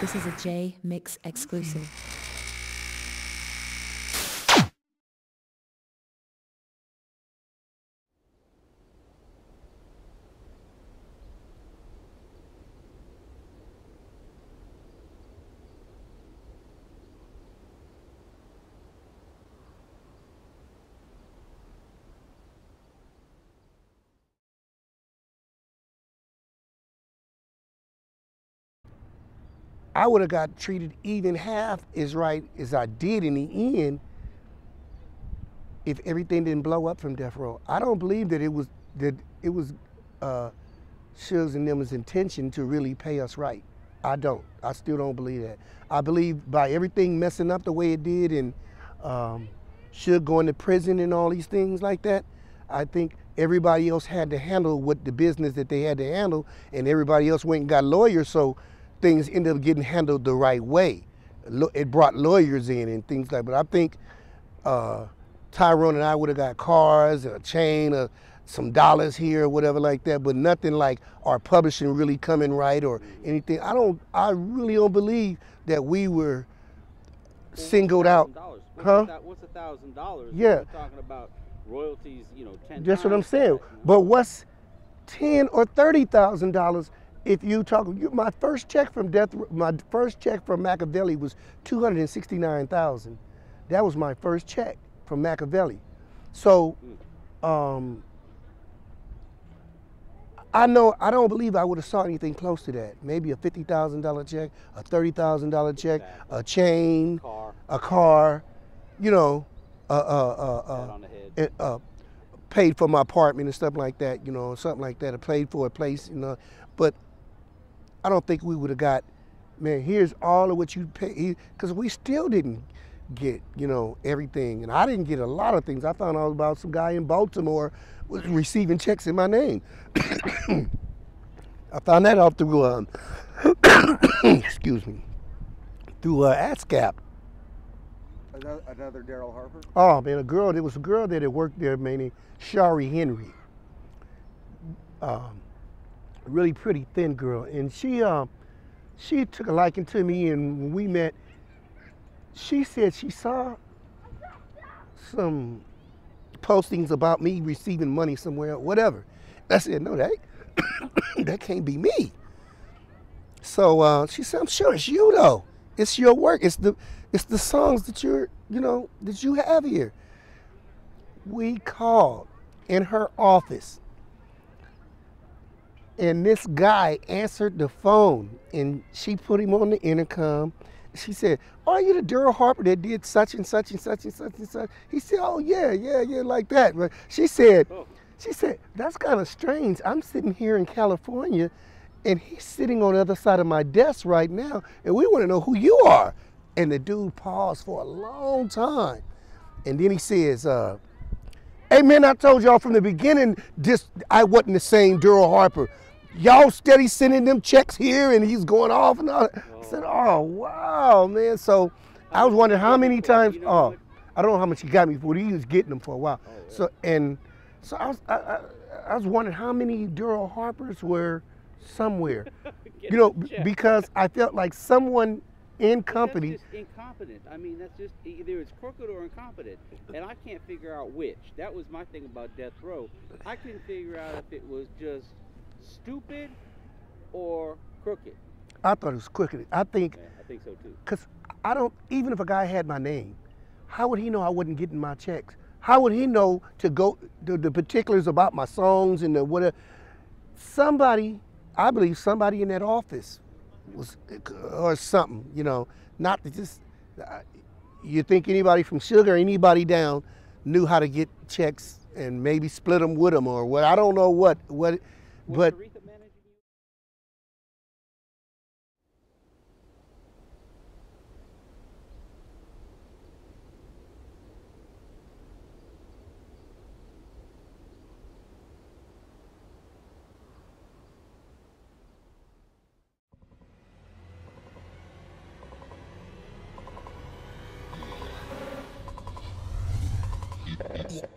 This is a J Mix exclusive. I would have got treated even half as right as I did in the end if everything didn't blow up from death row. I don't believe that it was that it was uh, Suge's and them's intention to really pay us right. I don't. I still don't believe that. I believe by everything messing up the way it did and um, Suge going to prison and all these things like that, I think everybody else had to handle what the business that they had to handle, and everybody else went and got lawyers. So things ended up getting handled the right way. It brought lawyers in and things like. But I think uh, Tyrone and I would have got cars, a chain, or some dollars here, or whatever like that. But nothing like our publishing really coming right or anything. I don't. I really don't believe that we were singled out. What's Huh? A, what's a thousand dollars? Yeah. We're talking about royalties, you know, ten. That's what I'm saying. that, you know? But what's ten or thirty thousand dollars if you talk? You, my first check from Death, my first check from Makaveli was two hundred and sixty nine thousand. That was my first check from Makaveli. So, um, I know I don't believe I would have saw anything close to that. Maybe a fifty thousand dollar check, a thirty thousand dollar check, a chain, car, a car, you know, uh, uh, uh, pat uh, on the head. uh, paid for my apartment and stuff like that, you know, something like that. I paid for a place, you know, but I don't think we would have got, man, here's all of what you pay, because we still didn't get, you know, everything. And I didn't get a lot of things. I found out about some guy in Baltimore was receiving checks in my name. I found that out through, um, excuse me, through uh, ASCAP. Another, another Daryl Harper. Oh man, a girl. There was a girl that had worked there, named Shari Henry. Um, really pretty, thin girl, and she um, she took a liking to me, and when we met, she said she saw some postings about me receiving money somewhere, whatever. I said, no, that that can't be me. So uh, she said, I'm sure it's you though. It's your work. It's the it's the songs that you're, you know, that you have here. We called in her office, and this guy answered the phone, and she put him on the intercom. She said, "Are you the Daryl Harper that did such and such and such and such and such?" He said, "Oh yeah, yeah, yeah, like that." But she said, Oh. "She said that's kind of strange. I'm sitting here in California, and he's sitting on the other side of my desk right now, and we want to know who you are." And the dude paused for a long time, and then he says, uh, "Hey man, I told y'all from the beginning, this I wasn't the same Daryl Harper. Y'all steady sending them checks here, and he's going off and all." I said, "Oh wow, man." So I was wondering how many times. You know uh, how Oh, I don't know how much he got me for. He was getting them for a while. So and so I was I, I, I was wondering how many Daryl Harpers were somewhere. you know, because I felt like someone in company. That's just incompetent. I mean, that's just either it's crooked or incompetent, and I can't figure out which. That was my thing about death row. I couldn't figure out if it was just stupid or crooked. I thought it was quicker. I think Yeah, I think so too. because I don't even if a guy had my name, how would he know I wasn't getting my checks? How would he know to go the, the particulars about my songs and the whatever? Somebody, I believe somebody in that office was or something, you know, not to just. uh, You think anybody from Sugar, anybody down, knew how to get checks and maybe split them with them or what? I don't know what what, but Yeah.